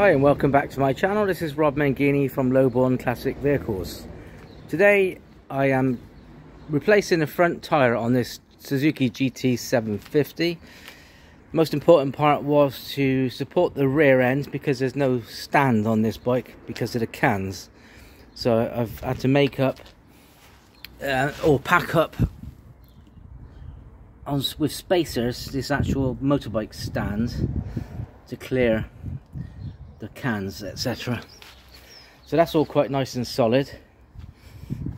Hi and welcome back to my channel. This is Rob Menghini from Lowbourne Classic Vehicles. Today I am replacing the front tyre on this Suzuki GT750. Most important part was to support the rear end because there's no stand on this bike because of the cans. So I've had to make up uh, or pack up on, with spacers this actual motorbike stand to clear the cans etc so that's all quite nice and solid.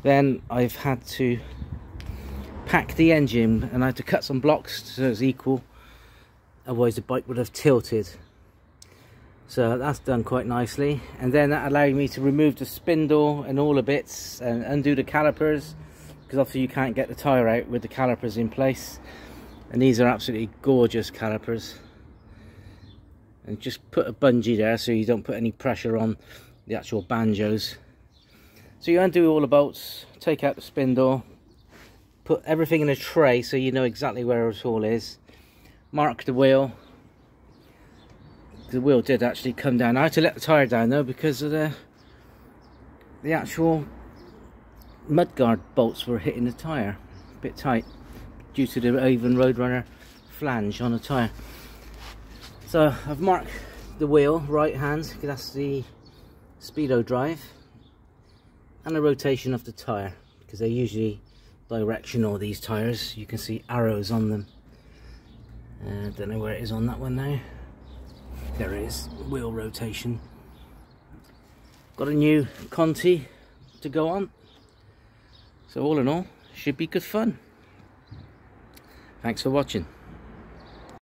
Then I've had to pack the engine and I had to cut some blocks so it's equal otherwise the bike would have tilted. So that's done quite nicely. And then that allowed me to remove the spindle and all the bits and undo the calipers because obviously you can't get the tyre out with the calipers in place. And these are absolutely gorgeous calipers and just put a bungee there so you don't put any pressure on the actual banjos. So you undo all the bolts take out the spindle put everything in a tray so you know exactly where it all is mark the wheel. The wheel did actually come down. I had to let the tyre down though because of the the actual mudguard bolts were hitting the tyre. A bit tight due to the Avon Roadrunner flange on the tyre so I've marked the wheel right hand, because that's the speedo drive, and the rotation of the tyre, because they're usually directional these tyres. You can see arrows on them. I uh, don't know where it is on that one now. There it is, wheel rotation. Got a new Conti to go on. So all in all, should be good fun. Thanks for watching.